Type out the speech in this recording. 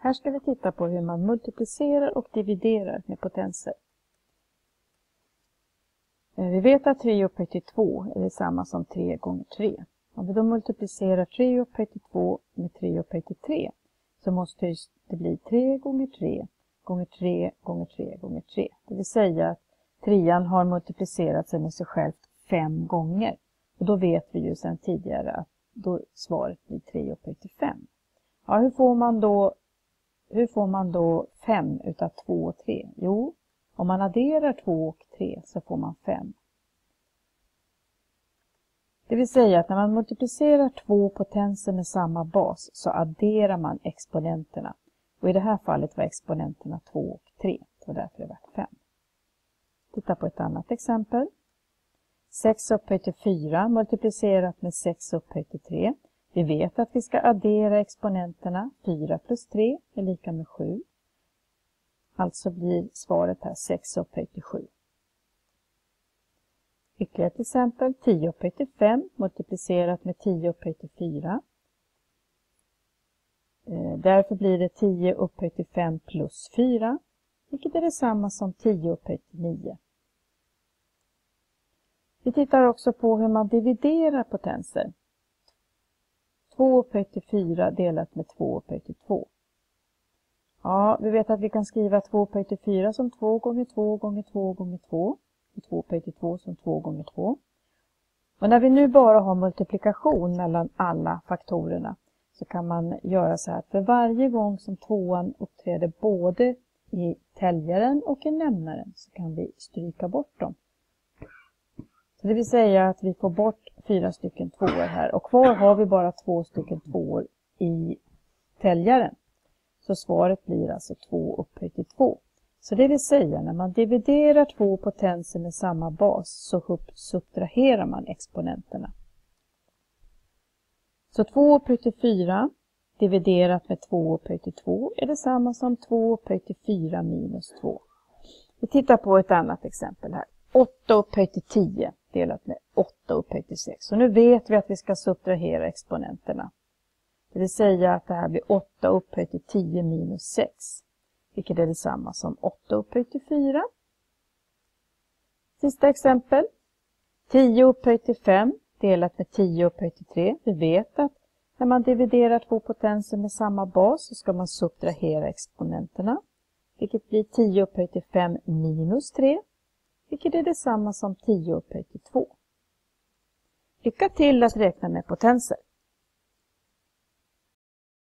Här ska vi titta på hur man multiplicerar och dividerar med potenser. Eh, vi vet att 3 upphöjt till 2 är detsamma som 3 gånger 3. Om vi då multiplicerar 3 upphöjt till 2 med 3 upphöjt till 3 så måste det bli 3 gånger 3 gånger 3 gånger 3 gånger 3. Det vill säga att trean har multiplicerat sig med sig själv fem gånger. Och då vet vi ju sedan tidigare att då svaret blir 3 upphöjt till 5. Ja, hur får man då hur får man då 5 utav 2 och 3? Jo, om man adderar 2 och 3 så får man 5. Det vill säga att när man multiplicerar två potenser med samma bas så adderar man exponenterna. Och i det här fallet var exponenterna 2 och 3. och därför därför det var 5. Titta på ett annat exempel. 6 upphöjt till 4 multiplicerat med 6 upphöjt till 3. Vi vet att vi ska addera exponenterna. 4 plus 3 är lika med 7. Alltså blir svaret här 6 upphöjt till 7. Ytterligare ett exempel. 10 upphöjt till 5 multiplicerat med 10 upphöjt till 4. Eh, därför blir det 10 upphöjt till 5 plus 4, vilket är detsamma som 10 upphöjt till 9. Vi tittar också på hur man dividerar potenser. 2 upphöjt till 4 delat med 2 upphöjt till 2. Ja, vi vet att vi kan skriva 2 upphöjt till 4 som 2 gånger 2 gånger 2 gånger 2 och 2 upphöjt till 2 som 2 gånger 2. Och när vi nu bara har multiplikation mellan alla faktorerna så kan man göra så här. För varje gång som tvåan uppträder både i täljaren och i nämnaren så kan vi stryka bort dem. Så det vill säga att vi får bort fyra stycken tvåor här och kvar har vi bara två stycken tvåor i täljaren. Så svaret blir alltså 2 upphöjt till 2. Så det vill säga när man dividerar två potenser med samma bas så subtraherar man exponenterna. Så 2 upphöjt till 4 dividerat med 2 upphöjt till 2 är detsamma som 2 upphöjt till 4 minus 2. Vi tittar på ett annat exempel här. 8 upphöjt till 10 delat med 8 upphöjt till 6. Så nu vet vi att vi ska subtrahera exponenterna. Det vill säga att det här blir 8 upphöjt till 10 minus 6. Vilket är detsamma som 8 upphöjt till 4. Sista exempel. 10 upphöjt till 5 delat med 10 upphöjt till 3. Vi vet att när man dividerar två potenser med samma bas så ska man subtrahera exponenterna. Vilket blir 10 upphöjt till 5 minus 3. Vilket är detsamma som 10 upphöjt till 2. Lycka till att räkna med potenser!